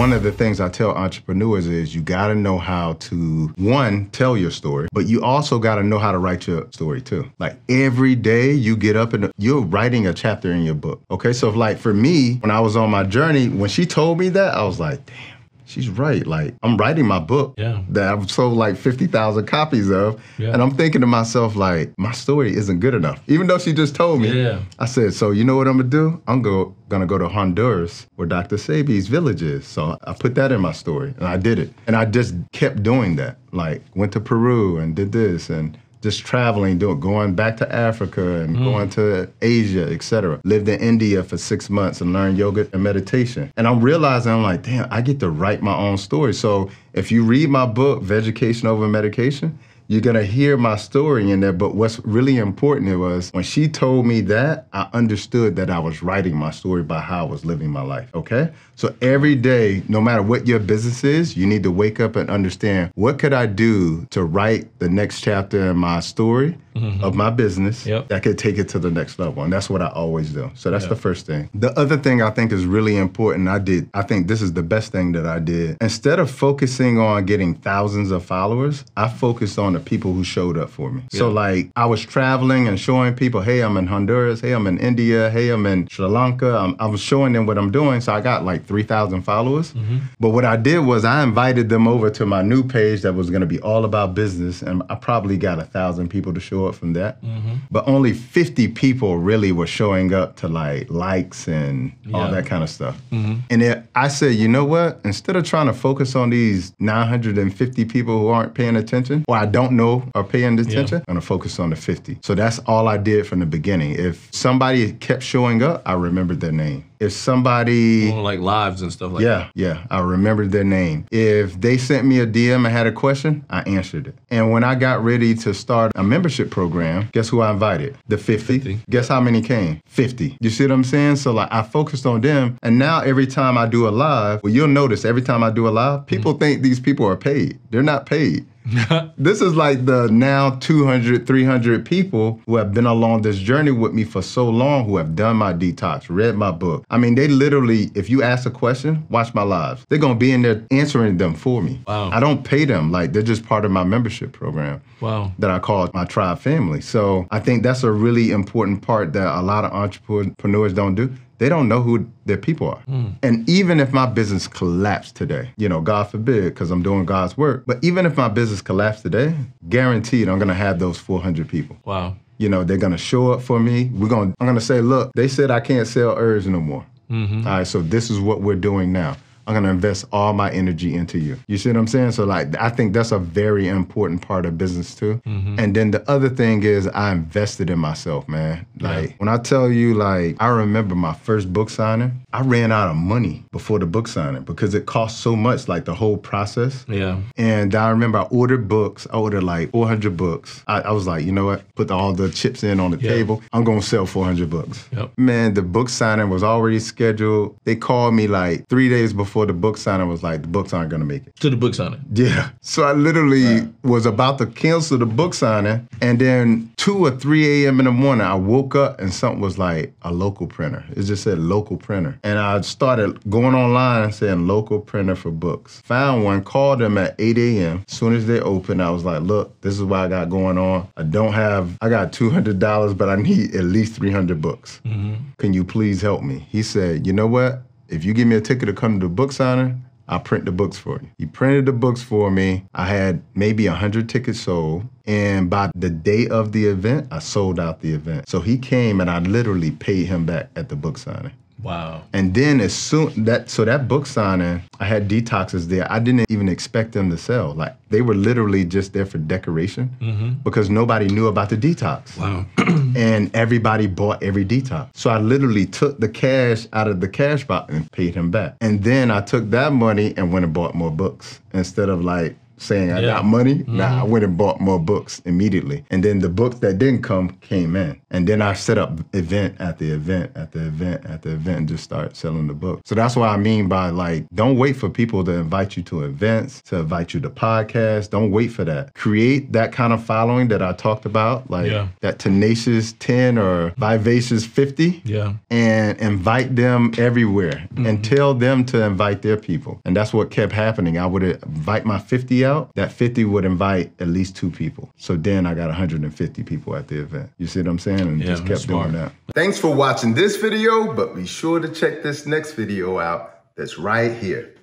One of the things I tell entrepreneurs is you got to know how to, one, tell your story, but you also got to know how to write your story too. Like every day you get up and you're writing a chapter in your book. Okay. So, like for me, when I was on my journey, when she told me that, I was like, damn she's right. Like I'm writing my book Yeah. that I've sold like fifty thousand copies of, Yeah. and I'm thinking to myself like my story isn't good enough. Even though she just told me, Yeah. I said, so you know what I'm gonna do? I'm go gonna go to Honduras where Dr. Sebi's village is. So I put that in my story, and I did it, and I just kept doing that. Like went to Peru and did this and. Just traveling, doing, going back to Africa and mm-hmm. going to Asia, etc. Lived in India for six months and learned yoga and meditation. And I'm realizing, I'm like, damn, I get to write my own story. So if you read my book, Vegetation Over Medication, you're gonna hear my story in there. But what's really important was when she told me that, I understood that I was writing my story by how I was living my life. Okay? So every day, no matter what your business is, you need to wake up and understand what could I do to write the next chapter in my story Mm-hmm. of my business Yep. that could take it to the next level. And that's what I always do. So that's the first thing. The other thing I think is really important, I did, I think this is the best thing that I did. Instead of focusing on getting thousands of followers, I focused on the people who showed up for me. So like I was traveling and showing people, hey, I'm in Honduras, hey, I'm in India, hey, I'm in Sri Lanka. I'm, I was showing them what I'm doing. So I got like 3,000 followers. Mm-hmm. But what I did was I invited them over to my new page that was going to be all about business. And I probably got a thousand people to show up from that. Mm-hmm. But only 50 people really were showing up to like likes and all that kind of stuff. Mm-hmm. And it, I said, you know what? Instead of trying to focus on these 950 people who aren't paying attention or I don't know are paying attention, I'm going to focus on the 50. So that's all I did from the beginning. If somebody kept showing up, I remembered their name. If somebody On, like lives and stuff like yeah, yeah. I remembered their name. If they sent me a DM and had a question, I answered it. And when I got ready to start a membership program, guess who I invited? The 50. 50. Guess how many came? 50. You see what I'm saying? So like I focused on them. And now every time I do a live, well, you'll notice every time I do a live, people mm. think these people are paid. They're not paid. this is like the now 200, 300 people who have been along this journey with me for so long, who have done my detox, read my book. I mean, they literally, if you ask a question, watch my lives. They're gonna be in there answering them for me. Wow. I don't pay them. Like they're just part of my membership program Wow. that I call my tribe family. So I think that's a really important part that a lot of entrepreneurs don't do. They don't know who their people are. Hmm. And even if my business collapsed today, you know, God forbid, because I'm doing God's work, but even if my business collapsed today, guaranteed I'm gonna have those 400 people. Wow. You know, they're gonna show up for me. We're gonna, I'm gonna say, look, they said I can't sell herbs no more. Mm-hmm. All right, so this is what we're doing now. I'm gonna invest all my energy into you. You see what I'm saying? So like, I think that's a very important part of business too. Mm-hmm. And then the other thing is, I invested in myself, man. Like when I tell you, like I remember my first book signing, I ran out of money before the book signing because it cost so much, like the whole process. Yeah. And I remember I ordered books. I ordered like 400 books. I, I was like, you know what? Put all the chips in on the Yeah. table. I'm gonna sell 400 books. Yep. Man, the book signing was already scheduled. They called me like three days before the book signing was like, the books aren't gonna make it. To the book signing. Yeah. So I literally was about to cancel the book signing. And then 2 or 3 a.m. in the morning, I woke up and something was like a local printer. It just said local printer. And I started going online and saying local printer for books. Found one, called them at 8 a.m. As soon as they opened, I was like, look, this is what I got going on. I don't have, I got $200, but I need at least 300 books. Mm-hmm. Can you please help me? He said, you know what? If you give me a ticket to come to the book signing, I'll print the books for you. He printed the books for me. I had maybe 100 tickets sold. And by the day of the event, I sold out the event. So he came and I literally paid him back at the book signing. Wow. And then as soon that so that book signing, I had detoxes there. I didn't even expect them to sell. Like they were literally just there for decoration mm-hmm. because nobody knew about the detox. Wow. and everybody bought every detox. So I literally took the cash out of the cash box and paid him back. And then I took that money and went and bought more books instead of like saying I Yeah. got money. Nah, I went and bought more books immediately. And then the books that didn't come came in. And then I set up event at the event, at the event, at the event, and just start selling the book. So that's what I mean by like, don't wait for people to invite you to events, to invite you to podcasts. Don't wait for that. Create that kind of following that I talked about, like Yeah. that tenacious 10 or vivacious 50 Yeah. and invite them everywhere Mm-hmm. and tell them to invite their people. And that's what kept happening. I would invite my 50 out, that 50 would invite at least two people. So then I got 150 people at the event. You see what I'm saying? And Yeah, just that's kept doing that. Thanks for watching this video, but be sure to check this next video out that's right here.